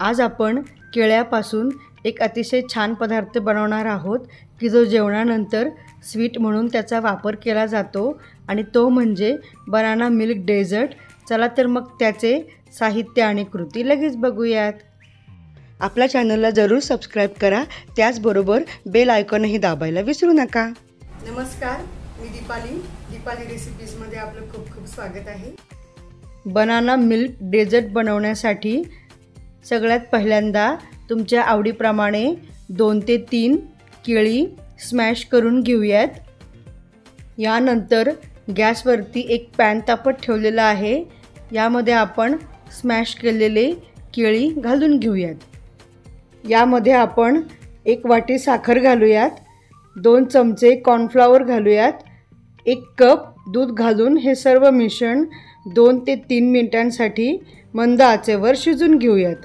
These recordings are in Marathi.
आज आपण केळ्यापासून एक अतिशय छान पदार्थ बनवणार आहोत की जो जेवणानंतर स्वीट म्हणून त्याचा वापर केला जातो आणि तो म्हणजे बनाना मिल्क डेझर्ट चला तर मग त्याचे साहित्य आणि कृती लगेच बघूयात. आपल्या चॅनलला जरूर सबस्क्राईब करा त्याचबरोबर बेल आयकॉनही दाबायला विसरू नका. नमस्कार मी दीपाली. दीपाली रेसिपीजमध्ये आपलं खूप खूप स्वागत आहे. बनाना मिल्क डेझर्ट बनवण्यासाठी सगळ्यात पहिल्यांदा तुमच्या आवडीप्रमाणे दोन ते तीन केळी स्मॅश करून घेऊयात. यानंतर गॅसवरती एक पॅन तापत ठेवलेला आहे. यामध्ये आपण स्मॅश केलेले केळी घालून घेऊयात. यामध्ये आपण एक वाटी साखर घालूयात. दोन चमचे कॉर्नफ्लॉवर घालूयात. एक कप दूध घालून हे सर्व मिश्रण दोन ते तीन मिनिटांसाठी मंद आचेवर शिजून घेऊयात.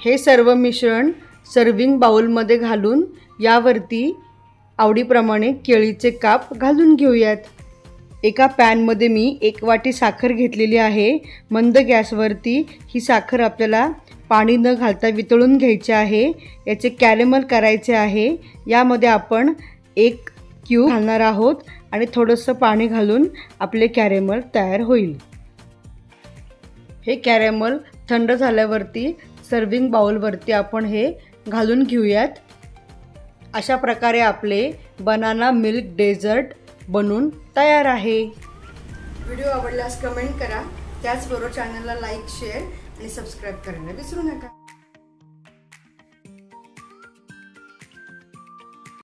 हे सर्व मिश्रण सर्विंग बाउलमध्ये घालून यावरती आवडीप्रमाणे केळीचे काप घालून घेऊयात. एका पॅनमध्ये मी एक वाटी साखर घेतलेली आहे. मंद गॅसवरती ही साखर आपल्याला पाणी न घालता वितळून घ्यायचे आहे. याचे कॅरेमल करायचे आहे. यामध्ये आपण एक क्यू घालणार आहोत आणि थोडंसं पाणी घालून आपले कॅरेमल तयार होईल. हे कॅरेमल थंड झाल्यावरती सर्विंग बाउलवरती आपण हे घालून घेऊयात. अशा प्रकारे आपले बनाना मिल्क डेझर्ट बनून तयार आहे. व्हिडिओ आवडल्यास कमेंट करा. त्याचबरोबर चॅनलला लाईक शेअर आणि सबस्क्राईब करायला विसरू नका.